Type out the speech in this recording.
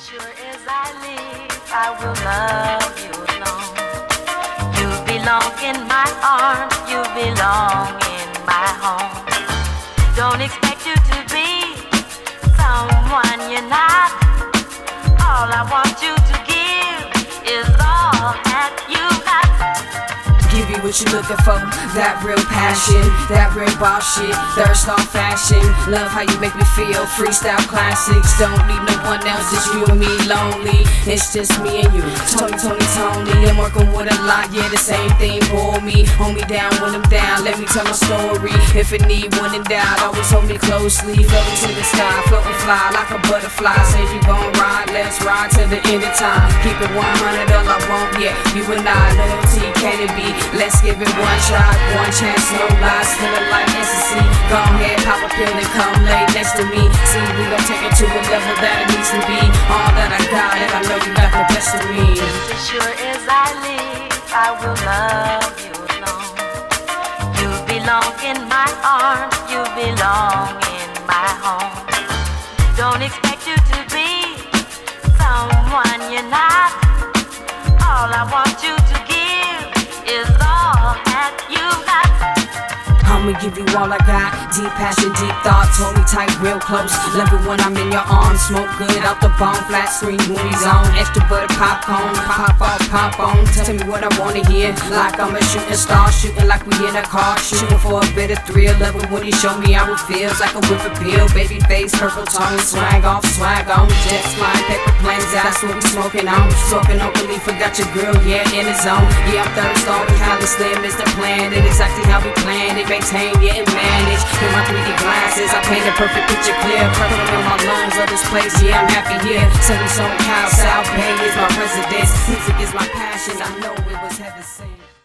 Sure as I live, I will love you alone. You belong in my arms, you belong in my home. Don't expect you to be someone you're not. All I want you What you're looking for, that real passion, that real boss shit, thirst on fashion. Love how you make me feel, freestyle classics. Don't need no one else, just you and me lonely. It's just me and you, Tony, Tony, Tony. I'm working with a lot, yeah, the same thing. Pull me, hold me down when I'm down. Let me tell my story. If it need one in doubt, always hold me closely. Floating to the sky, floating fly like a butterfly. Say you gon' ride, let's ride the end of time. Keep it 100, all I want, yeah. You and I, loyalty, can it be? Let's give it one try, one chance, no lies, feeling like ecstasy. Go ahead, pop a pill and come lay next to me. See, we gon' take it to a level that it needs to be. All that I got, and I know you got the best of me. As sure as I live, I will love you alone. You belong in my arms, you belong All I want you I'ma give you all I got. Deep passion, deep thoughts, hold me tight, real close. Love it when I'm in your arms. Smoke good out the bone, flat screen movies on. Extra butter popcorn, pop off, pop on. Tell me what I wanna hear. Like I'm a shooting star, shooting like we in a car. Shooting for a bit of thrill. Love it when you show me how it feels. Like a whip appeal. Babyface, purple tone, swag off, swag on. Jets flying, paper planes, that's what we smoking on. Smoking openly, forgot your girl, yeah, in the zone. Yeah, I'm thirst on Cali Slim is the plan. And exactly how we planned it. Maintain, yeah, and manage. In my 3D glasses, I paint a perfect picture clear. Purple in my lungs of this place, yeah, I'm happy here. Sunny Zone, Cal, South Bay is my residence. Music is my passion, I know it was heaven sent.